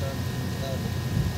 なるほど。